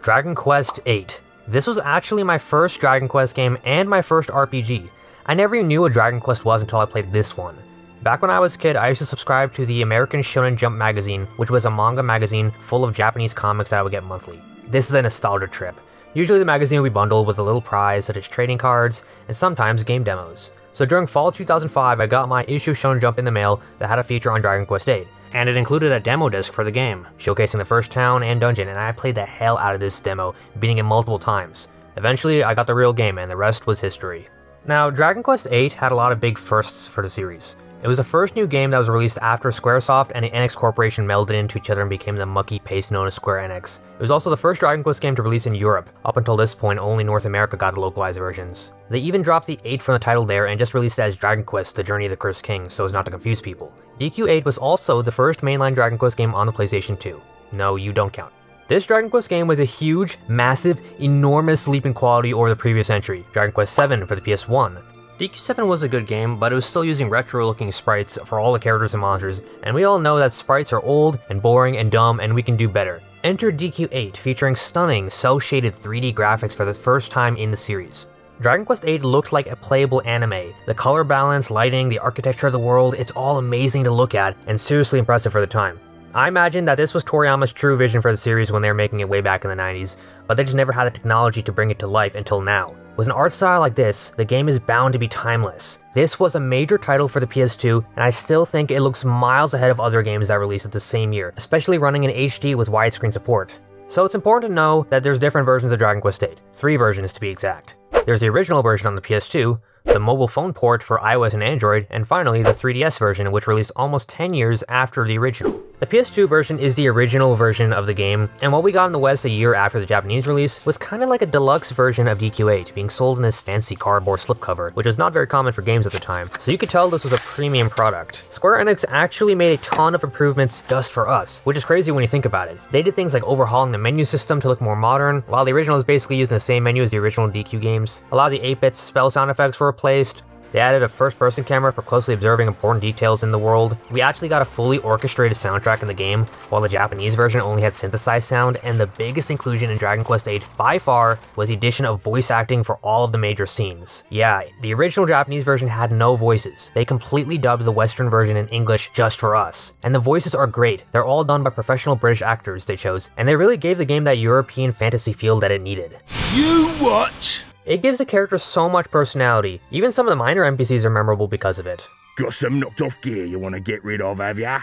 Dragon Quest VIII. This was actually my first Dragon Quest game and my first RPG. I never even knew what Dragon Quest was until I played this one. Back when I was a kid, I used to subscribe to the American Shonen Jump magazine, which was a manga magazine full of Japanese comics that I would get monthly. This is a nostalgia trip. Usually the magazine would be bundled with a little prize such as trading cards and sometimes game demos. So during fall 2005, I got my issue Shonen Jump in the mail that had a feature on Dragon Quest VIII and it included a demo disc for the game, showcasing the first town and dungeon, and I played the hell out of this demo, beating it multiple times. Eventually, I got the real game, and the rest was history. Now, Dragon Quest VIII had a lot of big firsts for the series. It was the first new game that was released after Squaresoft and the Enix Corporation melded into each other and became the mucky paste known as Square Enix. It was also the first Dragon Quest game to release in Europe. Up until this point, only North America got the localized versions. They even dropped the 8 from the title there and just released it as Dragon Quest The Journey of the Cursed King so as not to confuse people. DQ8 was also the first mainline Dragon Quest game on the PlayStation 2. No, you don't count. This Dragon Quest game was a huge, massive, enormous leap in quality over the previous entry, Dragon Quest VII for the PS1. DQ7 was a good game, but it was still using retro-looking sprites for all the characters and monsters, and we all know that sprites are old and boring and dumb and we can do better. Enter DQ8, featuring stunning, cel-shaded 3D graphics for the first time in the series. Dragon Quest VIII looked like a playable anime. The color balance, lighting, the architecture of the world, it's all amazing to look at, and seriously impressive for the time. I imagine that this was Toriyama's true vision for the series when they were making it way back in the 90s, but they just never had the technology to bring it to life until now. With an art style like this, the game is bound to be timeless. This was a major title for the PS2, and I still think it looks miles ahead of other games that released at the same year, especially running in HD with widescreen support. So it's important to know that there's different versions of Dragon Quest VIII, three versions to be exact. There's the original version on the PS2, the mobile phone port for iOS and Android, and finally the 3DS version which released almost 10 years after the original. The PS2 version is the original version of the game, and what we got in the West a year after the Japanese release was kinda like a deluxe version of DQ8, being sold in this fancy cardboard slipcover, which was not very common for games at the time, so you could tell this was a premium product. Square Enix actually made a ton of improvements just for us, which is crazy when you think about it. They did things like overhauling the menu system to look more modern, while the original is basically using the same menu as the original DQ games. A lot of the 8-bit spell sound effects were replaced, they added a first-person camera for closely observing important details in the world. We actually got a fully orchestrated soundtrack in the game, while the Japanese version only had synthesized sound, and the biggest inclusion in Dragon Quest VIII by far was the addition of voice acting for all of the major scenes. Yeah, the original Japanese version had no voices. They completely dubbed the Western version in English just for us. And the voices are great. They're all done by professional British actors they chose, and they really gave the game that European fantasy feel that it needed. You watch! It gives the character so much personality. Even some of the minor NPCs are memorable because of it. Got some knocked off gear you want to get rid of, have ya?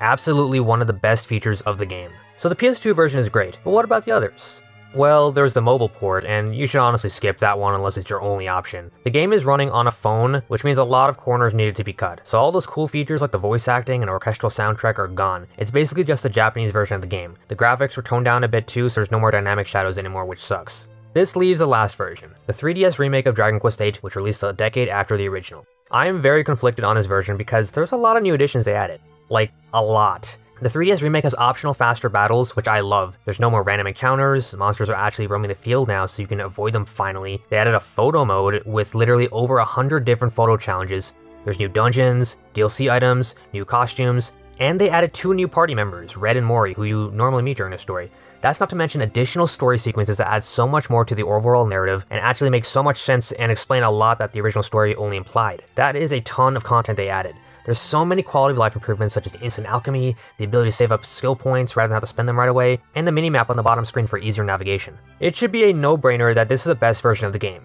Absolutely one of the best features of the game. So the PS2 version is great, but what about the others? Well, there's the mobile port, and you should honestly skip that one unless it's your only option. The game is running on a phone, which means a lot of corners needed to be cut. So all those cool features like the voice acting and orchestral soundtrack are gone. It's basically just the Japanese version of the game. The graphics were toned down a bit too, so there's no more dynamic shadows anymore, which sucks. This leaves the last version, the 3DS remake of Dragon Quest VIII, which released a decade after the original. I am very conflicted on this version because there's a lot of new additions they added. Like, a lot. The 3DS remake has optional faster battles, which I love. There's no more random encounters, monsters are actually roaming the field now so you can avoid them finally. They added a photo mode with literally over a hundred different photo challenges. There's new dungeons, DLC items, new costumes, and they added two new party members, Red and Morrie, who you normally meet during the story. That's not to mention additional story sequences that add so much more to the overall narrative and actually make so much sense and explain a lot that the original story only implied. That is a ton of content they added. There's so many quality of life improvements such as instant alchemy, the ability to save up skill points rather than have to spend them right away, and the minimap on the bottom screen for easier navigation. It should be a no-brainer that this is the best version of the game.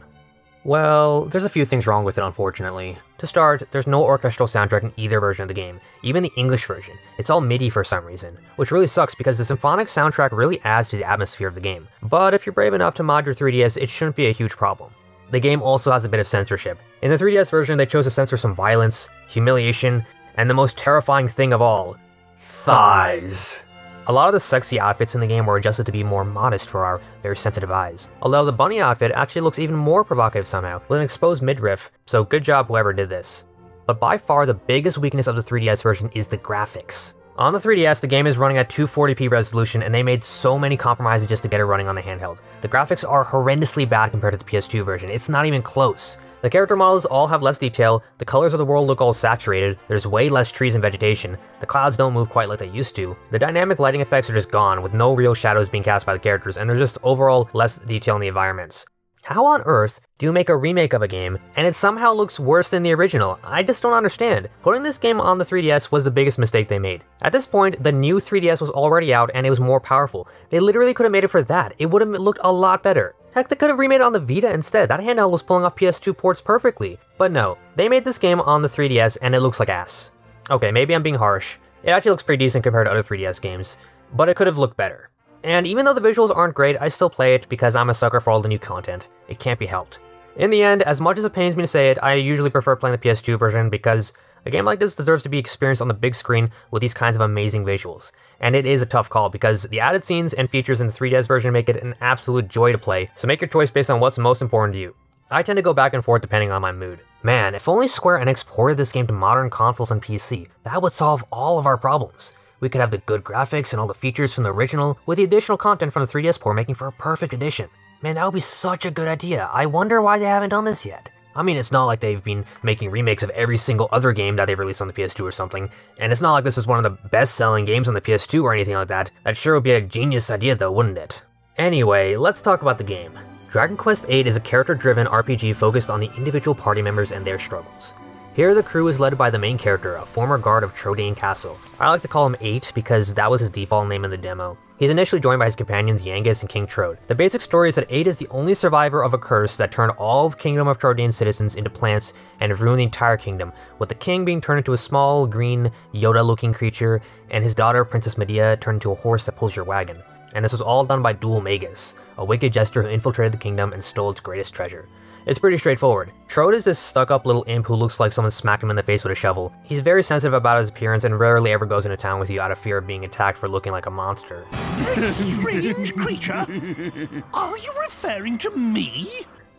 Well, there's a few things wrong with it unfortunately. To start, there's no orchestral soundtrack in either version of the game, even the English version. It's all MIDI for some reason, which really sucks because the symphonic soundtrack really adds to the atmosphere of the game. But if you're brave enough to mod your 3DS, it shouldn't be a huge problem. The game also has a bit of censorship. In the 3DS version, they chose to censor some violence, humiliation, and the most terrifying thing of all, thighs. A lot of the sexy outfits in the game were adjusted to be more modest for our very sensitive eyes. Although the bunny outfit actually looks even more provocative somehow, with an exposed midriff, so good job whoever did this. But by far the biggest weakness of the 3DS version is the graphics. On the 3DS, the game is running at 240p resolution and they made so many compromises just to get it running on the handheld. The graphics are horrendously bad compared to the PS2 version, it's not even close. The character models all have less detail, the colors of the world look all saturated, there's way less trees and vegetation, the clouds don't move quite like they used to, the dynamic lighting effects are just gone, with no real shadows being cast by the characters, and there's just overall less detail in the environments. How on earth do you make a remake of a game and it somehow looks worse than the original? I just don't understand. Putting this game on the 3DS was the biggest mistake they made. At this point, the new 3DS was already out and it was more powerful. They literally could have made it for that. It would have looked a lot better. Heck, they could have remade it on the Vita instead. That handheld was pulling off PS2 ports perfectly. But no, they made this game on the 3DS and it looks like ass. Okay, maybe I'm being harsh. It actually looks pretty decent compared to other 3DS games, but it could have looked better. And even though the visuals aren't great, I still play it because I'm a sucker for all the new content. It can't be helped. In the end, as much as it pains me to say it, I usually prefer playing the PS2 version because a game like this deserves to be experienced on the big screen with these kinds of amazing visuals. And it is a tough call because the added scenes and features in the 3DS version make it an absolute joy to play, so make your choice based on what's most important to you. I tend to go back and forth depending on my mood. Man, if only Square Enix ported this game to modern consoles and PC, that would solve all of our problems. We could have the good graphics and all the features from the original, with the additional content from the 3DS port making for a perfect addition. Man, that would be such a good idea. I wonder why they haven't done this yet. I mean, it's not like they've been making remakes of every single other game that they've released on the PS2 or something, and it's not like this is one of the best-selling games on the PS2 or anything like that. That sure would be a genius idea though, wouldn't it? Anyway, let's talk about the game. Dragon Quest VIII is a character-driven RPG focused on the individual party members and their struggles. Here, the crew is led by the main character, a former guard of Trodain Castle. I like to call him 8 because that was his default name in the demo. He's initially joined by his companions Yangus and King Trode. The basic story is that 8 is the only survivor of a curse that turned all of Kingdom of Trodain's citizens into plants and ruined the entire kingdom, with the king being turned into a small, green, Yoda-looking creature, and his daughter, Princess Medea, turned into a horse that pulls your wagon. And this was all done by Dhoulmagus, a wicked jester who infiltrated the kingdom and stole its greatest treasure. It's pretty straightforward. Trode is this stuck-up little imp who looks like someone smacked him in the face with a shovel. He's very sensitive about his appearance and rarely ever goes into town with you out of fear of being attacked for looking like a monster. This Strange creature? Are you referring to me?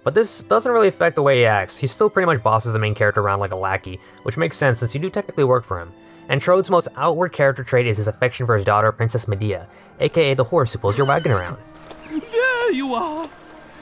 But this doesn't really affect the way he acts. He still pretty much bosses the main character around like a lackey, which makes sense since you do technically work for him. And Trode's most outward character trait is his affection for his daughter, Princess Medea, aka the horse who pulls your wagon around. There you are.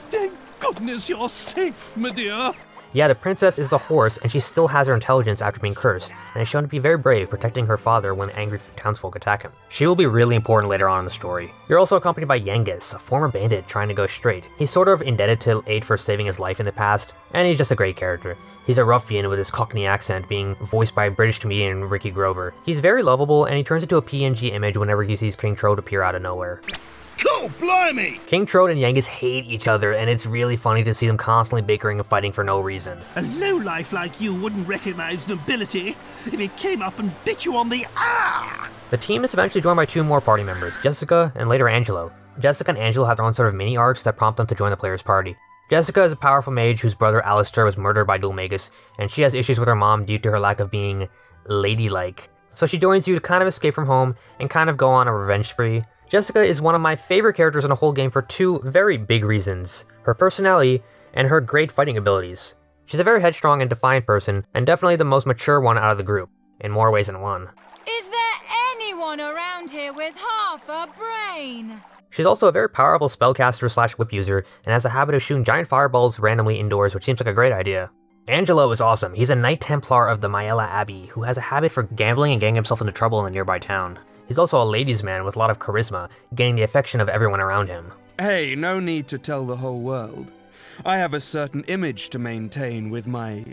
Thank goodness you're safe, Medea. Yeah, the princess is the horse, and she still has her intelligence after being cursed, and is shown to be very brave, protecting her father when angry townsfolk attack him. She will be really important later on in the story. You're also accompanied by Yangus, a former bandit trying to go straight. He's sort of indebted to 8 for saving his life in the past, and he's just a great character. He's a ruffian with his Cockney accent being voiced by British comedian Ricky Grover. He's very lovable, and he turns into a PNG image whenever he sees King Trode appear out of nowhere. Cool, blimey! King Trode and Yangus hate each other, and it's really funny to see them constantly bickering and fighting for no reason. A lowlife like you wouldn't recognize nobility if it came up and bit you on the ah! The team is eventually joined by two more party members, Jessica and later Angelo. Jessica and Angelo have their own sort of mini arcs that prompt them to join the player's party. Jessica is a powerful mage whose brother Alistair was murdered by Dhoulmagus, and she has issues with her mom due to her lack of being ladylike. So she joins you to kind of escape from home and kind of go on a revenge spree. Jessica is one of my favorite characters in the whole game for two very big reasons her personality and her great fighting abilities. She's a very headstrong and defiant person, and definitely the most mature one out of the group, in more ways than one. Is there anyone around here with half a brain? She's also a very powerful spellcaster slash whip user, and has a habit of shooting giant fireballs randomly indoors, which seems like a great idea. Angelo is awesome. He's a Knight Templar of the Maella Abbey, who has a habit for gambling and getting himself into trouble in a nearby town. He's also a ladies' man with a lot of charisma, gaining the affection of everyone around him. Hey, no need to tell the whole world. I have a certain image to maintain with my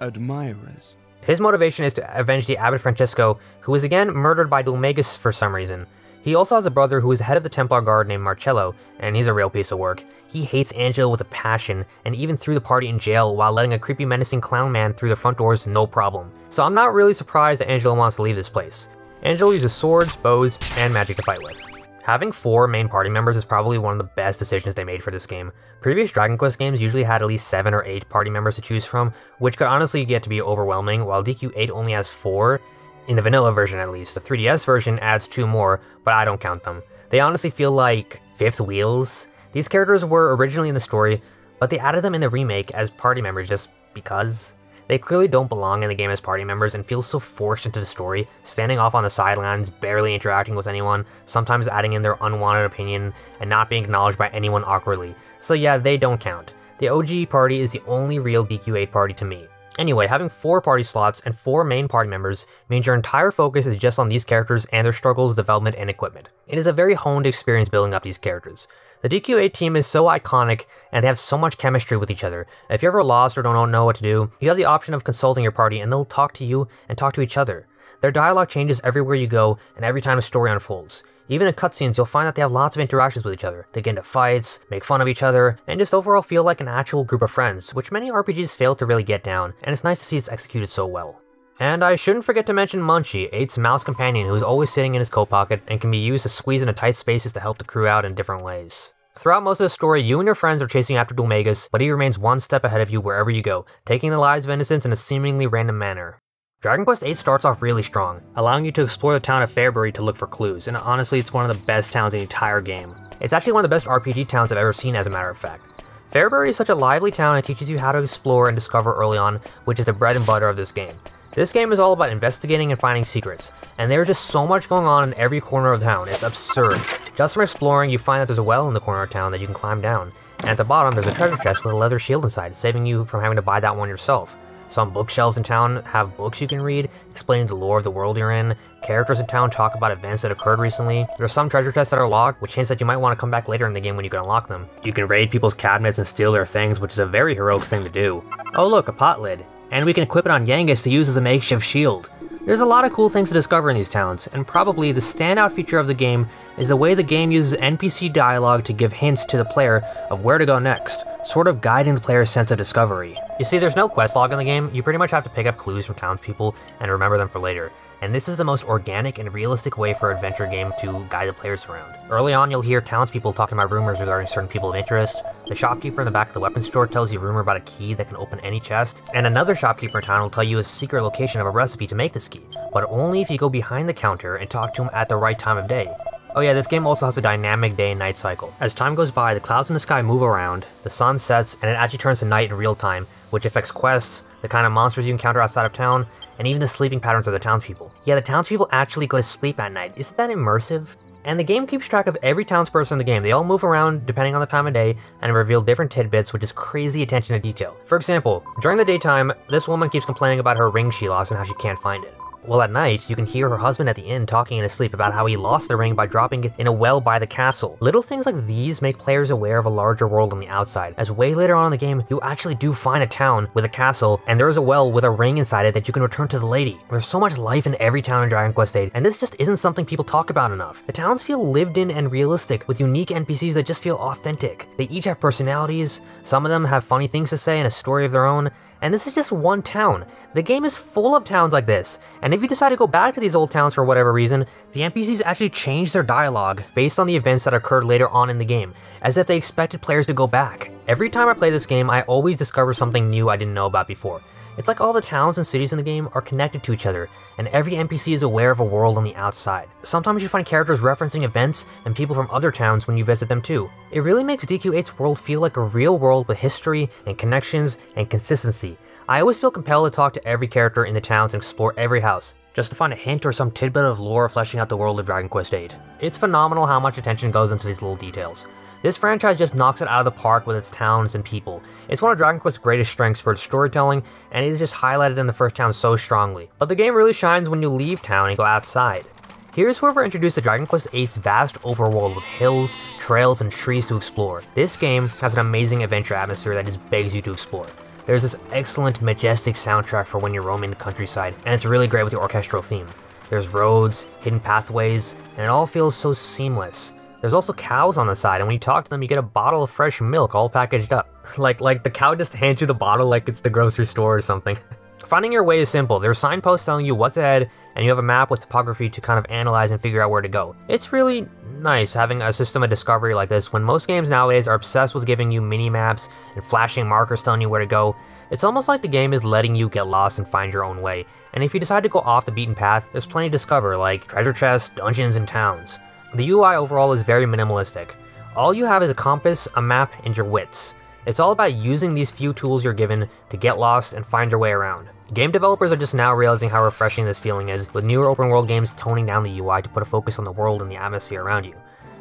admirers. His motivation is to avenge the Abbot Francisco, who was again murdered by Dhoulmagus for some reason. He also has a brother who is head of the Templar Guard named Marcello, and he's a real piece of work. He hates Angelo with a passion, and even threw the party in jail while letting a creepy menacing clown man through the front doors no problem. So I'm not really surprised that Angelo wants to leave this place. Angelo uses swords, bows, and magic to fight with. Having four main party members is probably one of the best decisions they made for this game. Previous Dragon Quest games usually had at least 7 or 8 party members to choose from, which could honestly get to be overwhelming, while DQ8 only has 4, in the vanilla version at least. The 3DS version adds 2 more, but I don't count them. They honestly feel like fifth wheels. These characters were originally in the story, but they added them in the remake as party members just because. They clearly don't belong in the game as party members and feel so forced into the story, standing off on the sidelines, barely interacting with anyone, sometimes adding in their unwanted opinion, and not being acknowledged by anyone awkwardly. So yeah, they don't count. the OG party is the only real DQ8 party to me. Anyway, having 4 party slots and 4 main party members means your entire focus is just on these characters and their struggles, development, and equipment. It is a very honed experience building up these characters. The DQ8 team is so iconic and they have so much chemistry with each other. If you're ever lost or don't know what to do, you have the option of consulting your party and they'll talk to you and talk to each other. Their dialogue changes everywhere you go and every time a story unfolds. Even in cutscenes, you'll find that they have lots of interactions with each other. They get into fights, make fun of each other, and just overall feel like an actual group of friends, which many RPGs fail to really get down, and it's nice to see it's executed so well. And I shouldn't forget to mention Munchie, 8's mouse companion who is always sitting in his coat pocket and can be used to squeeze into tight spaces to help the crew out in different ways. Throughout most of the story, you and your friends are chasing after Dhoulmagus, but he remains one step ahead of you wherever you go, taking the lives of innocents in a seemingly random manner. Dragon Quest VIII starts off really strong, allowing you to explore the town of Farebury to look for clues, and honestly it's one of the best towns in the entire game. It's actually one of the best RPG towns I've ever seen as a matter of fact. Farebury is such a lively town and teaches you how to explore and discover early on, which is the bread and butter of this game. This game is all about investigating and finding secrets, and there's just so much going on in every corner of the town, it's absurd. Just from exploring, you find that there's a well in the corner of town that you can climb down, and at the bottom there's a treasure chest with a leather shield inside, saving you from having to buy that one yourself. Some bookshelves in town have books you can read, explaining the lore of the world you're in. Characters in town talk about events that occurred recently. There are some treasure chests that are locked, which hints that you might want to come back later in the game when you can unlock them. You can raid people's cabinets and steal their things, which is a very heroic thing to do. Oh look, a pot lid. And we can equip it on Yangus to use as a makeshift shield. There's a lot of cool things to discover in these towns, and probably the standout feature of the game is the way the game uses NPC dialogue to give hints to the player of where to go next, sort of guiding the player's sense of discovery. You see, there's no quest log in the game, you pretty much have to pick up clues from townspeople and remember them for later, and this is the most organic and realistic way for an adventure game to guide the players around. Early on, you'll hear townspeople talking about rumors regarding certain people of interest, the shopkeeper in the back of the weapons store tells you a rumor about a key that can open any chest, and another shopkeeper in town will tell you a secret location of a recipe to make this key, but only if you go behind the counter and talk to him at the right time of day. Oh yeah, this game also has a dynamic day and night cycle. As time goes by, the clouds in the sky move around, the sun sets, and it actually turns to night in real time, which affects quests, the kind of monsters you encounter outside of town, and even the sleeping patterns of the townspeople. Yeah, the townspeople actually go to sleep at night. Isn't that immersive? And the game keeps track of every townsperson in the game. They all move around depending on the time of day and reveal different tidbits, which is crazy attention to detail. For example, during the daytime, this woman keeps complaining about her ring she lost and how she can't find it. Well, at night, you can hear her husband at the inn talking in his sleep about how he lost the ring by dropping it in a well by the castle. Little things like these make players aware of a larger world on the outside, as way later on in the game, you actually do find a town with a castle, and there is a well with a ring inside it that you can return to the lady. There's so much life in every town in Dragon Quest VIII, and this just isn't something people talk about enough. The towns feel lived in and realistic, with unique NPCs that just feel authentic. They each have personalities, some of them have funny things to say and a story of their own, and this is just one town. The game is full of towns like this, and if you decide to go back to these old towns for whatever reason, the NPCs actually change their dialogue based on the events that occurred later on in the game, as if they expected players to go back. Every time I play this game, I always discover something new I didn't know about before. It's like all the towns and cities in the game are connected to each other, and every NPC is aware of a world on the outside. Sometimes you find characters referencing events and people from other towns when you visit them too. It really makes DQ8's world feel like a real world with history and connections and consistency. I always feel compelled to talk to every character in the towns and explore every house, just to find a hint or some tidbit of lore fleshing out the world of Dragon Quest VIII. It's phenomenal how much attention goes into these little details. This franchise just knocks it out of the park with its towns and people. It's one of Dragon Quest's greatest strengths for its storytelling, and it is just highlighted in the first town so strongly. But the game really shines when you leave town and go outside. Here's where we're introduced to Dragon Quest VIII's vast overworld with hills, trails, and trees to explore. This game has an amazing adventure atmosphere that just begs you to explore. There's this excellent, majestic soundtrack for when you're roaming the countryside, and it's really great with the orchestral theme. There's roads, hidden pathways, and it all feels so seamless. There's also cows on the side, and when you talk to them, you get a bottle of fresh milk all packaged up. like, like the cow just hands you the bottle like it's the grocery store or something. Finding your way is simple. There are signposts telling you what's ahead, and you have a map with topography to kind of analyze and figure out where to go. It's really nice having a system of discovery like this when most games nowadays are obsessed with giving you mini maps and flashing markers telling you where to go. It's almost like the game is letting you get lost and find your own way. And if you decide to go off the beaten path, there's plenty to discover, like treasure chests, dungeons, and towns. The UI overall is very minimalistic. All you have is a compass, a map, and your wits. It's all about using these few tools you're given to get lost and find your way around. Game developers are just now realizing how refreshing this feeling is, with newer open world games toning down the UI to put a focus on the world and the atmosphere around you.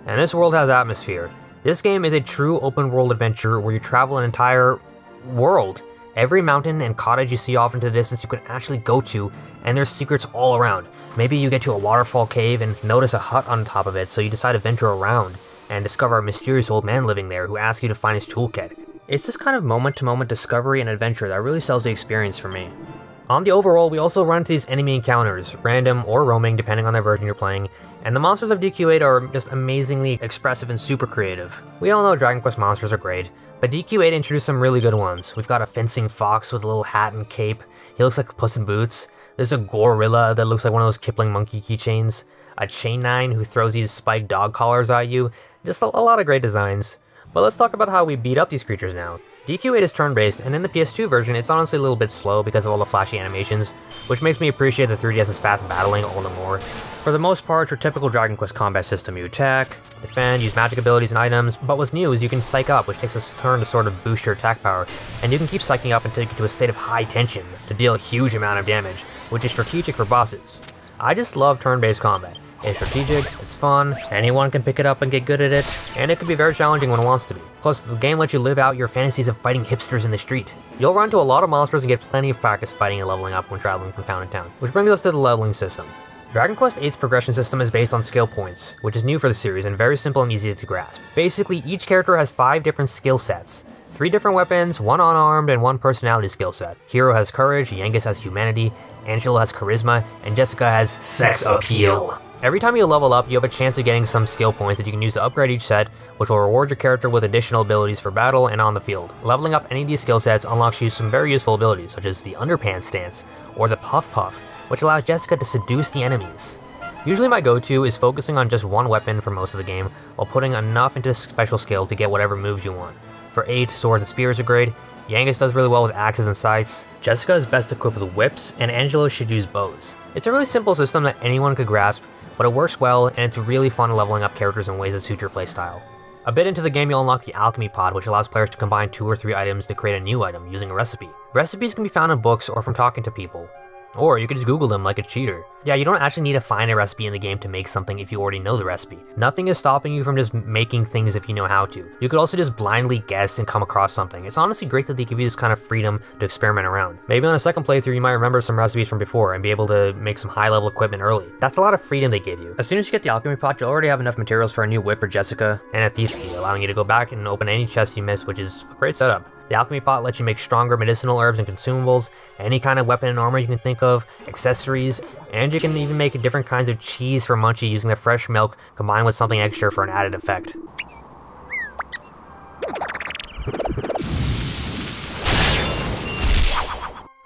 And this world has atmosphere. This game is a true open world adventure where you travel an entire world. Every mountain and cottage you see off into the distance you can actually go to, and there's secrets all around. Maybe you get to a waterfall cave and notice a hut on top of it, so you decide to venture around and discover a mysterious old man living there who asks you to find his toolkit. It's this kind of moment to moment discovery and adventure that really sells the experience for me. On the overall, we also run into these enemy encounters, random or roaming depending on the version you're playing, and the monsters of DQ8 are just amazingly expressive and super creative. We all know Dragon Quest monsters are great, but DQ8 introduced some really good ones. We've got a fencing fox with a little hat and cape, he looks like Puss in Boots. There's a gorilla that looks like one of those Kipling monkey keychains, a chain nine who throws these spiked dog collars at you, just a, a lot of great designs. But let's talk about how we beat up these creatures now. DQ8 is turn-based, and in the PS2 version, it's honestly a little bit slow because of all the flashy animations, which makes me appreciate the 3DS's fast battling all the more. For the most part, it's your typical Dragon Quest combat system, you attack, defend, use magic abilities and items, but what's new is you can psych up, which takes a turn to sort of boost your attack power, and you can keep psyching up until you get to a state of high tension to deal a huge amount of damage, which is strategic for bosses. I just love turn-based combat. It's strategic, it's fun, anyone can pick it up and get good at it, and it can be very challenging when it wants to be. Plus, the game lets you live out your fantasies of fighting hipsters in the street. You'll run into a lot of monsters and get plenty of practice fighting and leveling up when traveling from town to town. Which brings us to the leveling system. Dragon Quest VIII's progression system is based on skill points, which is new for the series and very simple and easy to grasp. Basically, each character has 5 different skill sets. Three different weapons, one unarmed, and one personality skill set. Hero has courage, Yangus has humanity, Angelo has charisma, and Jessica has sex appeal. Every time you level up, you have a chance of getting some skill points that you can use to upgrade each set, which will reward your character with additional abilities for battle and on the field. Leveling up any of these skill sets unlocks you some very useful abilities, such as the Underpants Dance, or the Puff Puff, which allows Jessica to seduce the enemies. Usually my go-to is focusing on just one weapon for most of the game, while putting enough into special skill to get whatever moves you want. For 8, swords and spears are great, Yangus does really well with axes and scythes, Jessica is best equipped with whips, and Angelo should use bows. It's a really simple system that anyone could grasp, but it works well and it's really fun leveling up characters in ways that suit your playstyle. A bit into the game you'll unlock the Alchemy pot which allows players to combine two or three items to create a new item using a recipe. Recipes can be found in books or from talking to people, or you could just Google them like a cheater. Yeah, you don't actually need to find a recipe in the game to make something if you already know the recipe. Nothing is stopping you from just making things if you know how to. You could also just blindly guess and come across something. It's honestly great that they give you this kind of freedom to experiment around. Maybe on a second playthrough you might remember some recipes from before and be able to make some high level equipment early. That's a lot of freedom they give you. As soon as you get the alchemy pot, you'll already have enough materials for a new whip for Jessica and a thief's key, allowing you to go back and open any chest you missed, which is a great setup. The alchemy pot lets you make stronger medicinal herbs and consumables, any kind of weapon and armor you can think of, accessories, and you can even make different kinds of cheese for Munchie using the fresh milk combined with something extra for an added effect.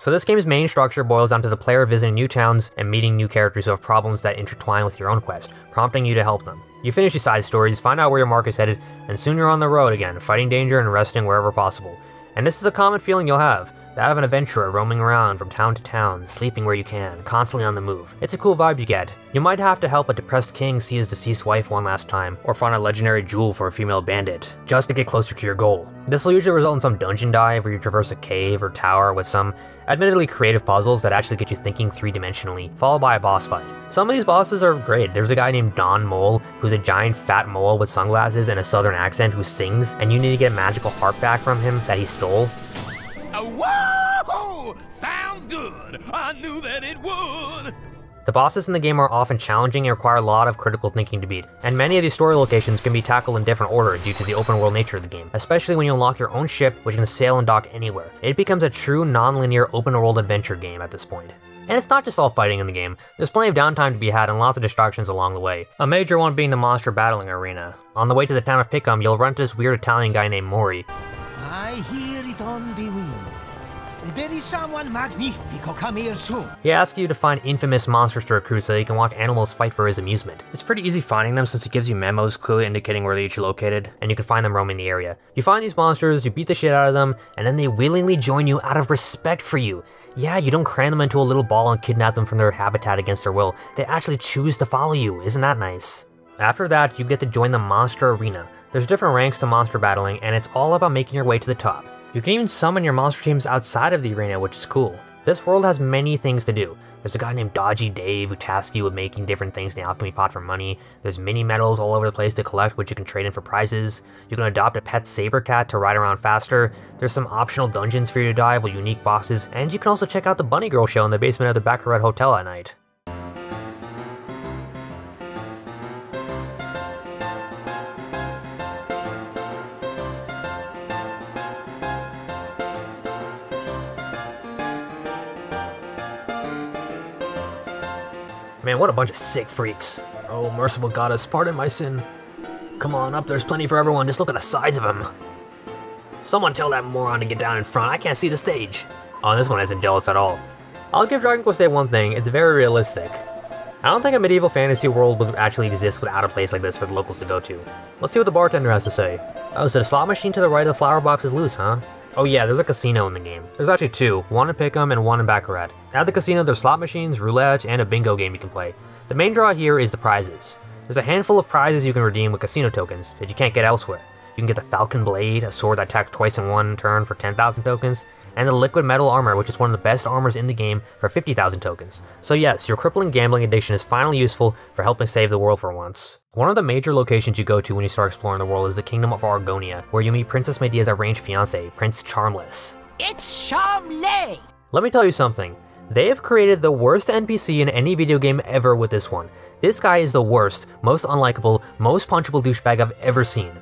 So this game's main structure boils down to the player visiting new towns and meeting new characters who have problems that intertwine with your own quest, prompting you to help them. You finish your side stories, find out where your mark is headed, and soon you're on the road again, fighting danger and resting wherever possible. And this is a common feeling you'll have, that of an adventurer roaming around from town to town, sleeping where you can, constantly on the move. It's a cool vibe you get. You might have to help a depressed king see his deceased wife one last time, or find a legendary jewel for a female bandit, just to get closer to your goal. This will usually result in some dungeon dive where you traverse a cave or tower with some admittedly creative puzzles that actually get you thinking three-dimensionally, followed by a boss fight. Some of these bosses are great. There's a guy named Don Mole, who's a giant fat mole with sunglasses and a southern accent who sings, and you need to get a magical harp back from him that he stole. Whoa! Sounds good. I knew that it would. The bosses in the game are often challenging and require a lot of critical thinking to beat, and many of these story locations can be tackled in different order due to the open world nature of the game, especially when you unlock your own ship which can sail and dock anywhere. It becomes a true non-linear open world adventure game at this point. And it's not just all fighting in the game, there's plenty of downtime to be had and lots of distractions along the way. A major one being the monster battling arena. On the way to the town of Pickham, you'll run into this weird Italian guy named Morrie. I hear it on the wind. There is someone magnifico come here soon. He asks you to find infamous monsters to recruit so that you can watch animals fight for his amusement. It's pretty easy finding them since it gives you memos clearly indicating where they're each located, and you can find them roaming the area. You find these monsters, you beat the shit out of them, and then they willingly join you out of respect for you. Yeah, you don't cram them into a little ball and kidnap them from their habitat against their will. They actually choose to follow you. Isn't that nice? After that, you get to join the Monster Arena. There's different ranks to monster battling, and it's all about making your way to the top. You can even summon your monster teams outside of the arena, which is cool. This world has many things to do. There's a guy named Dodgy Dave who tasks you with making different things in the alchemy pot for money. There's mini medals all over the place to collect which you can trade in for prizes. You can adopt a pet saber cat to ride around faster. There's some optional dungeons for you to dive with unique bosses. And you can also check out the Bunny Girl show in the basement of the Baccarat Hotel at night. Man, what a bunch of sick freaks. Oh, merciful goddess, pardon my sin. Come on up, there's plenty for everyone, just look at the size of him. Someone tell that moron to get down in front, I can't see the stage. Oh, this one isn't jealous at all. I'll give Dragon Quest VIII one thing, it's very realistic. I don't think a medieval fantasy world would actually exist without a place like this for the locals to go to. Let's see what the bartender has to say. Oh, so the slot machine to the right of the flower box is loose, huh? Oh yeah, there's a casino in the game. There's actually two, one in Pickham and one in Baccarat. At the casino, there's slot machines, roulette, and a bingo game you can play. The main draw here is the prizes. There's a handful of prizes you can redeem with casino tokens that you can't get elsewhere. You can get the Falcon Blade, a sword that attacks twice in one turn for 10,000 tokens, and the Liquid Metal Armor, which is one of the best armors in the game for 50,000 tokens. So yes, your crippling gambling addiction is finally useful for helping save the world for once. One of the major locations you go to when you start exploring the world is the Kingdom of Argonia, where you meet Princess Medea's arranged fiancé, Prince Charmless. It's Charmley! Let me tell you something. They have created the worst NPC in any video game ever with this one. This guy is the worst, most unlikable, most punchable douchebag I've ever seen.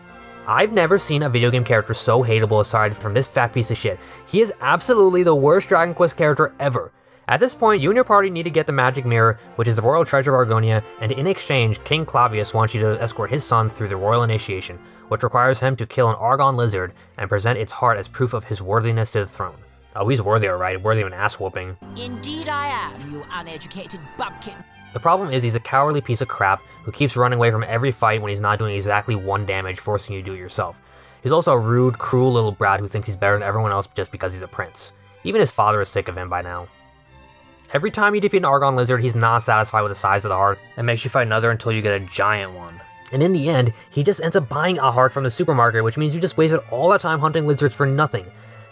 I've never seen a video game character so hateable aside from this fat piece of shit. He is absolutely the worst Dragon Quest character ever. At this point, you and your party need to get the Magic Mirror, which is the royal treasure of Argonia, and in exchange, King Clavius wants you to escort his son through the royal initiation, which requires him to kill an Argon lizard and present its heart as proof of his worthiness to the throne. Oh, he's worthy alright, worthy of an ass whooping. Indeed I am, you uneducated bumpkin. The problem is he's a cowardly piece of crap who keeps running away from every fight when he's not doing exactly one damage, forcing you to do it yourself. He's also a rude, cruel little brat who thinks he's better than everyone else just because he's a prince. Even his father is sick of him by now. Every time you defeat an Argon Lizard, he's not satisfied with the size of the heart and makes you fight another until you get a giant one. And in the end, he just ends up buying a heart from the supermarket, which means you just wasted all that time hunting lizards for nothing.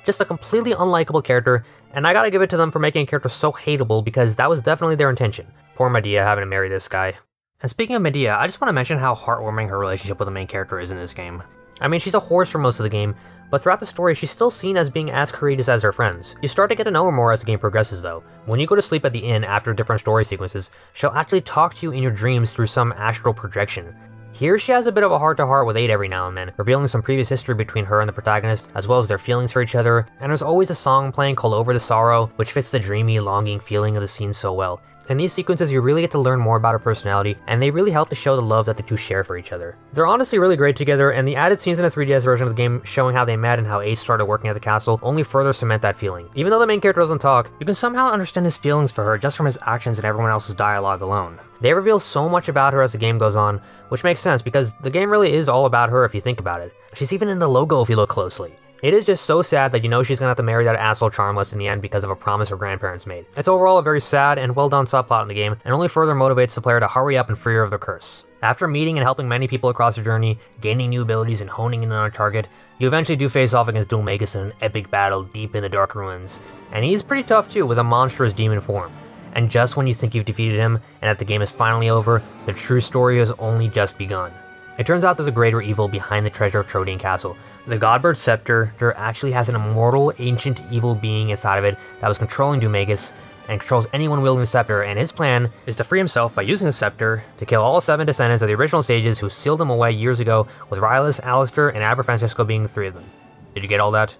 Just a completely unlikable character, and I gotta give it to them for making a character so hateable because that was definitely their intention. Poor Medea having to marry this guy. And speaking of Medea, I just want to mention how heartwarming her relationship with the main character is in this game. I mean, she's a horse for most of the game, but throughout the story, she's still seen as being as courageous as her friends. You start to get to know her more as the game progresses, though. When you go to sleep at the inn after different story sequences, she'll actually talk to you in your dreams through some astral projection. Here she has a bit of a heart-to-heart with 8 every now and then, revealing some previous history between her and the protagonist, as well as their feelings for each other, and there's always a song playing called Over the Sorrow, which fits the dreamy, longing feeling of the scene so well. In these sequences, you really get to learn more about her personality, and they really help to show the love that the two share for each other. They're honestly really great together, and the added scenes in the 3DS version of the game showing how they met and how Ace started working at the castle only further cement that feeling. Even though the main character doesn't talk, you can somehow understand his feelings for her just from his actions and everyone else's dialogue alone. They reveal so much about her as the game goes on, which makes sense because the game really is all about her if you think about it. She's even in the logo if you look closely. It is just so sad that you know she's gonna have to marry that asshole Charmless in the end because of a promise her grandparents made. It's overall a very sad and well done subplot in the game, and only further motivates the player to hurry up and free her of the curse. After meeting and helping many people across your journey, gaining new abilities and honing in on a target, you eventually do face off against Dhoulmagus in an epic battle deep in the Dark Ruins. And he's pretty tough too, with a monstrous demon form. And just when you think you've defeated him, and that the game is finally over, the true story has only just begun. It turns out there's a greater evil behind the treasure of Trodain Castle. The Godbird Scepter actually has an immortal, ancient evil being inside of it that was controlling Dhoulmagus and controls anyone wielding the scepter, and his plan is to free himself by using the scepter to kill all seven descendants of the original sages who sealed him away years ago, with Rylus, Alistair, and Abbot Francisco being three of them. Did you get all that?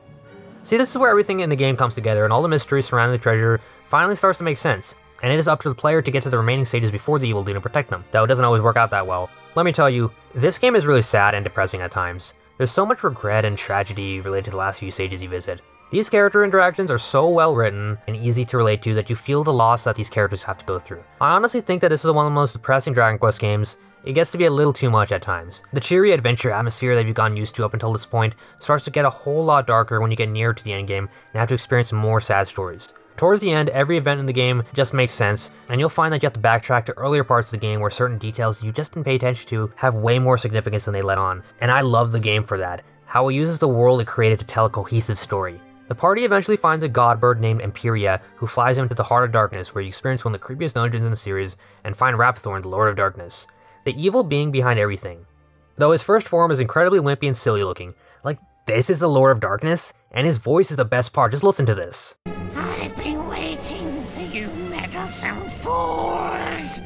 See, this is where everything in the game comes together, and all the mysteries surrounding the treasure finally starts to make sense, and it is up to the player to get to the remaining sages before the evil dude and protect them, though it doesn't always work out that well. Let me tell you, this game is really sad and depressing at times. There's so much regret and tragedy related to the last few sages you visit. These character interactions are so well written and easy to relate to that you feel the loss that these characters have to go through. I honestly think that this is one of the most depressing Dragon Quest games. It gets to be a little too much at times. The cheery adventure atmosphere that you've gotten used to up until this point starts to get a whole lot darker when you get nearer to the endgame and have to experience more sad stories. Towards the end, every event in the game just makes sense, and you'll find that you have to backtrack to earlier parts of the game where certain details you just didn't pay attention to have way more significance than they let on. And I love the game for that, how it uses the world it created to tell a cohesive story. The party eventually finds a god bird named Empyrea, who flies them to the Heart of Darkness, where you experience one of the creepiest dungeons in the series and find Rapthorn, the Lord of Darkness, the evil being behind everything. Though his first form is incredibly wimpy and silly looking, like this is the Lord of Darkness, and his voice is the best part, just listen to this. I've been waiting for you meddlesome fools.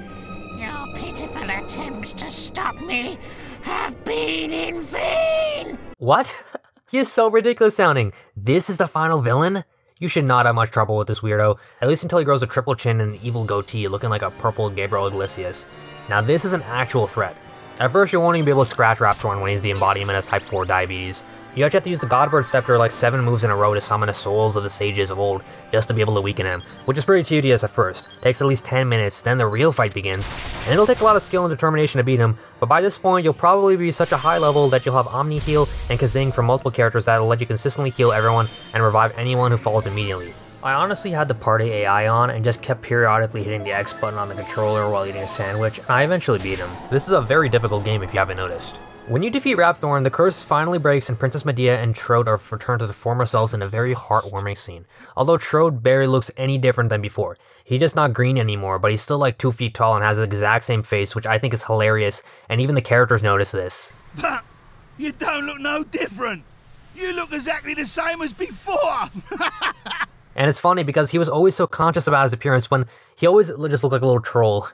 Your pitiful attempts to stop me have been in vain. What? he is so ridiculous sounding. This is the final villain? You should not have much trouble with this weirdo, at least until he grows a triple chin and an evil goatee looking like a purple Gabriel Iglesias. Now this is an actual threat. At first you won't even be able to scratch Rapthorn when he's the embodiment of type 4 diabetes, you actually have to use the Godbird Scepter like 7 moves in a row to summon the souls of the sages of old, just to be able to weaken him, which is pretty tedious at first. Takes at least 10 minutes, then the real fight begins, and it'll take a lot of skill and determination to beat him, but by this point you'll probably be such a high level that you'll have Omni Heal and Kazing for multiple characters that'll let you consistently heal everyone and revive anyone who falls immediately. I honestly had the party AI on and just kept periodically hitting the X button on the controller while eating a sandwich, and I eventually beat him. This is a very difficult game if you haven't noticed. When you defeat Rapthorn, the curse finally breaks and Princess Medea and Trode are returned to their former selves in a very heartwarming scene. Although Trode barely looks any different than before. He's just not green anymore, but he's still like 2 feet tall and has the exact same face, which I think is hilarious, and even the characters notice this. But you don't look no different. You look exactly the same as before. and it's funny because he was always so conscious about his appearance when he always just looked like a little troll.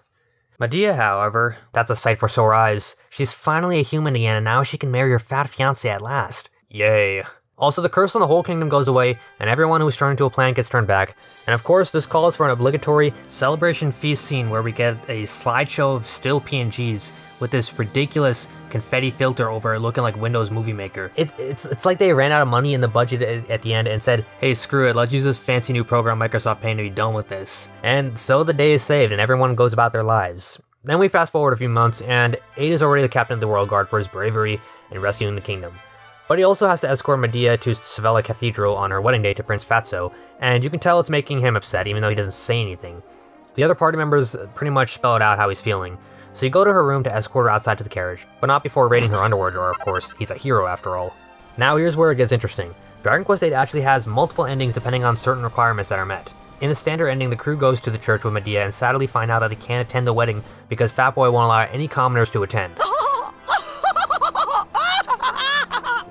Medea, however, that's a sight for sore eyes. She's finally a human again, and now she can marry her fat fiance at last. Yay. Also, the curse on the whole kingdom goes away, and everyone who is turned into a plant gets turned back. And of course, this calls for an obligatory celebration feast scene where we get a slideshow of still PNGs with this ridiculous confetti filter over it looking like Windows Movie Maker. It, it's, it's like they ran out of money in the budget at, at the end and said, hey, screw it, let's use this fancy new program Microsoft Paint to be done with this. And so the day is saved and everyone goes about their lives. Then we fast forward a few months, and 8 is already the captain of the Royal Guard for his bravery in rescuing the kingdom. But he also has to escort Medea to Savella Cathedral on her wedding day to Prince Fatso, and you can tell it's making him upset even though he doesn't say anything. The other party members pretty much spelled out how he's feeling, so you go to her room to escort her outside to the carriage, but not before raiding her underwear drawer, of course, he's a hero after all. Now here's where it gets interesting. Dragon Quest VIII actually has multiple endings depending on certain requirements that are met. In the standard ending, the crew goes to the church with Medea and sadly find out that they can't attend the wedding because Fatboy won't allow any commoners to attend. Oh,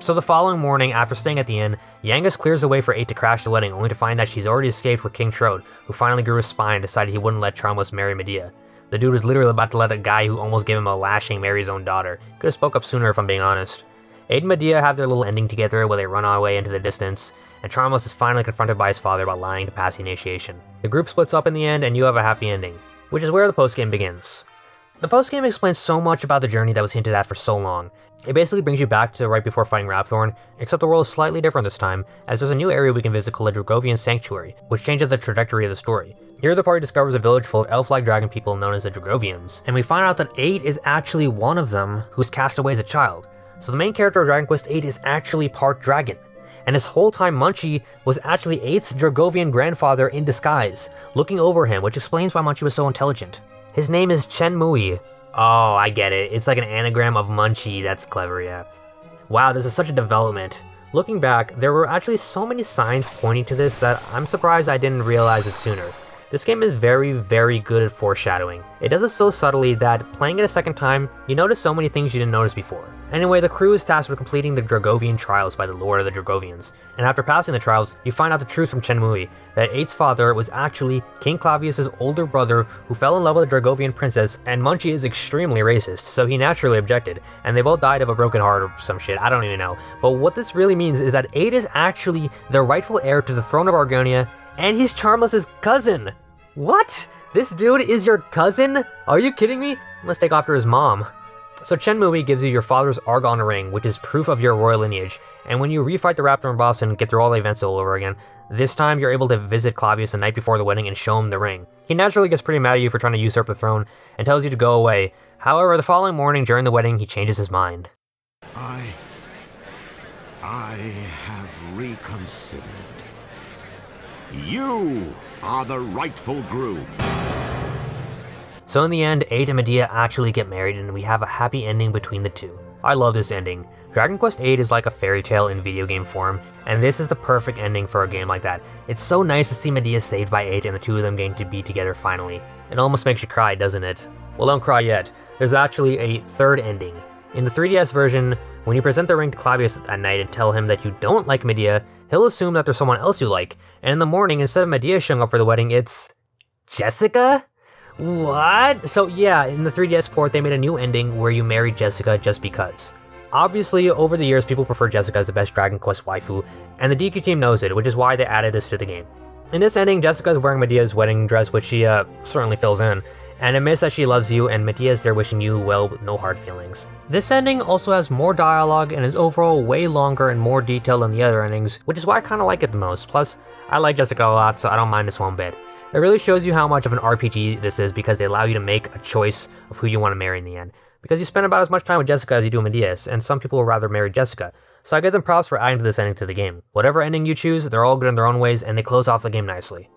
So the following morning, after staying at the inn, Yangus clears the way for 8 to crash the wedding, only to find that she's already escaped with King Trode, who finally grew his spine and decided he wouldn't let Charmless marry Medea. The dude was literally about to let a guy who almost gave him a lashing marry his own daughter. Could have spoke up sooner if I'm being honest. 8 and Medea have their little ending together where they run away into the distance, and Charmless is finally confronted by his father about lying to pass the initiation. The group splits up in the end and you have a happy ending, which is where the postgame begins. The postgame explains so much about the journey that was hinted at for so long. It basically brings you back to right before fighting Rapthorn, except the world is slightly different this time, as there's a new area we can visit called the Dragovian Sanctuary, which changes the trajectory of the story. Here the party discovers a village full of elf-like dragon people known as the Dragovians, and we find out that 8 is actually one of them who's cast away as a child. So the main character of Dragon Quest VIII is actually part dragon, and this whole time Munchie was actually 8's Dragovian grandfather in disguise, looking over him, which explains why Munchie was so intelligent. His name is Chen Mui. Oh, I get it. It's like an anagram of Munchie. That's clever, yeah. Wow, this is such a development. Looking back, there were actually so many signs pointing to this that I'm surprised I didn't realize it sooner. This game is very, very good at foreshadowing. It does it so subtly that, playing it a second time, you notice so many things you didn't notice before. Anyway, the crew is tasked with completing the Dragovian trials by the Lord of the Dragovians, and after passing the trials, you find out the truth from Chen Mui, that Eight's father was actually King Clavius' older brother who fell in love with a Dragovian princess, and Munchie is extremely racist, so he naturally objected, and they both died of a broken heart or some shit, I don't even know. But what this really means is that Eight is actually the rightful heir to the throne of Argonia, and he's Charmless's cousin! What? This dude is your cousin? Are you kidding me? Must take after his mom. So Chen Mui gives you your father's Argon ring, which is proof of your royal lineage, and when you refight the Rapthorn boss and get through all the events all over again, this time you're able to visit Clavius the night before the wedding and show him the ring. He naturally gets pretty mad at you for trying to usurp the throne, and tells you to go away. However, the following morning during the wedding, he changes his mind. I... I have reconsidered. You are the rightful groom. So in the end, 8 and Medea actually get married and we have a happy ending between the two. I love this ending. Dragon Quest VIII is like a fairy tale in video game form, and this is the perfect ending for a game like that. It's so nice to see Medea saved by 8 and the two of them getting to be together finally. It almost makes you cry, doesn't it? Well, don't cry yet. There's actually a third ending. In the 3DS version, when you present the ring to Clavius at night and tell him that you don't like Medea, he'll assume that there's someone else you like, and in the morning, instead of Medea showing up for the wedding, it's... Jessica? What? So yeah, in the 3DS port, they made a new ending where you marry Jessica just because. Obviously, over the years, people prefer Jessica as the best Dragon Quest waifu, and the DQ team knows it, which is why they added this to the game. In this ending, Jessica is wearing Medea's wedding dress, which she uh, certainly fills in, and admits that she loves you, and Medea is there wishing you well with no hard feelings. This ending also has more dialogue and is overall way longer and more detailed than the other endings, which is why I kinda like it the most. Plus, I like Jessica a lot, so I don't mind this one bit. It really shows you how much of an RPG this is because they allow you to make a choice of who you want to marry in the end. Because you spend about as much time with Jessica as you do with Medea's, and some people would rather marry Jessica. So I give them props for adding this ending to the game. Whatever ending you choose, they're all good in their own ways, and they close off the game nicely.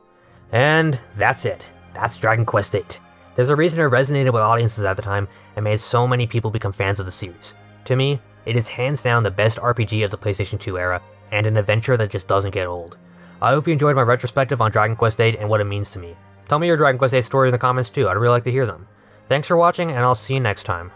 And that's it. That's Dragon Quest VIII. There's a reason it resonated with audiences at the time and made so many people become fans of the series. To me, it is hands down the best RPG of the PlayStation 2 era, and an adventure that just doesn't get old. I hope you enjoyed my retrospective on Dragon Quest VIII and what it means to me. Tell me your Dragon Quest VIII story in the comments too, I'd really like to hear them. Thanks for watching, and I'll see you next time.